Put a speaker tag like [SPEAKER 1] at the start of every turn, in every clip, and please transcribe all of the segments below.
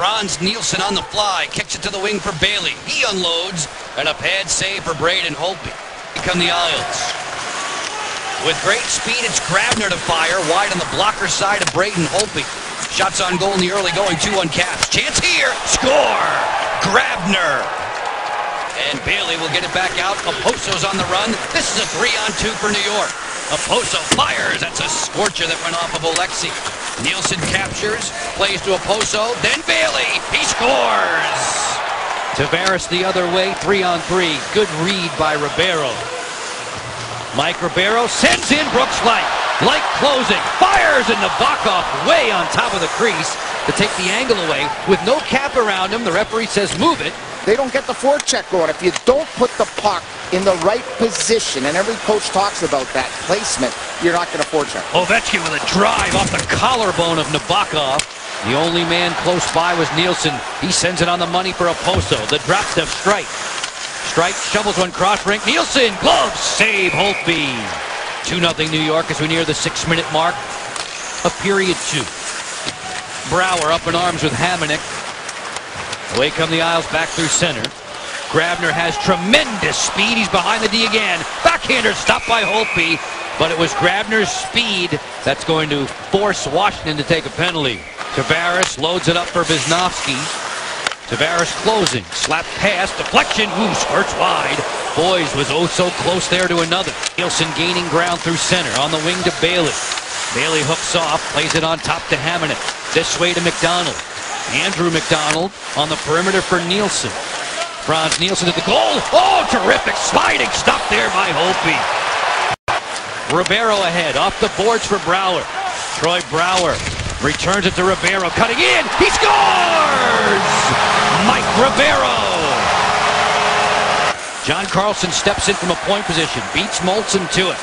[SPEAKER 1] Frans Nielsen on the fly, kicks it to the wing for Bailey. He unloads, and a pad save for Braden Holtby. Here come the Isles. With great speed, it's Grabner to fire, wide on the blocker side of Braden Holtby. Shots on goal in the early going, 2-1 Caps. Chance here, score! Grabner! And Bailey will get it back out. Okposo's on the run. This is a three-on-two for New York. Okposo fires. That's a scorcher that went off of Alexi. Nielsen captures, plays to Okposo, then Bailey. He scores! Tavares the other way, three on three. Good read by Ribeiro. Mike Ribeiro sends in Brooks Laich. Laich closing, fires, and Nabokov way on top of the crease to take the angle away. With no cap around him, the referee says move it.
[SPEAKER 2] They don't get the forecheck going. If you don't put the puck in the right position, and every coach talks about that placement, you're not going to forecheck.
[SPEAKER 1] Ovechkin with a drive off the collarbone of Nabokov. The only man close by was Nielsen. He sends it on the money for Okposo. The drop to Streit. Streit shovels one cross rink. Nielsen, glove save, Holtby. 2-0 New York as we near the six-minute mark of period two. Brouwer up in arms with Hamonic. Away come the Isles back through center. Grabner has tremendous speed. He's behind the D again. Backhander stopped by Holtby, but it was Grabner's speed that's going to force Washington to take a penalty. Tavares loads it up for Visnovsky. Tavares closing. Slap pass. Deflection. Ooh, skirts wide. Boyes was oh so close there to another. Nielsen gaining ground through center. On the wing to Bailey. Bailey hooks off. Plays it on top to Hamonic. This way to MacDonald. Andrew MacDonald on the perimeter for Nielsen. Frans Nielsen at the goal. Oh, terrific sliding stop there by Holtby. Ribeiro ahead, off the boards for Brouwer. Troy Brouwer returns it to Ribeiro, cutting in. He scores! Mike Ribeiro. John Carlson steps in from a point position, beats Moulson to it.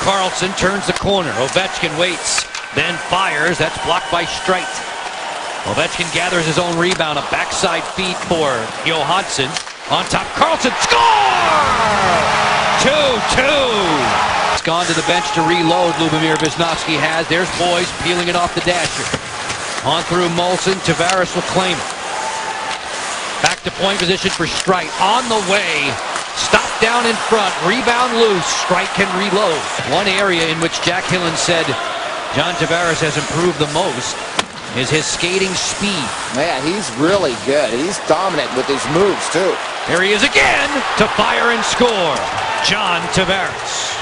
[SPEAKER 1] Carlson turns the corner. Ovechkin waits, then fires. That's blocked by Streit. Ovechkin gathers his own rebound, a backside feed for Johansson. On top, Carlson, score! 2-2. It's gone to the bench to reload, Lubomir Visnovsky has. There's Boyes peeling it off the dasher. On through Moulson, Tavares will claim it. Back to point position for Streit. On the way, stop down in front, rebound loose. Streit can reload. One area in which Jack Hillen said John Tavares has improved the most is his skating speed.
[SPEAKER 2] Man, he's really good. He's dominant with his moves, too.
[SPEAKER 1] Here he is again to fire and score. John Tavares.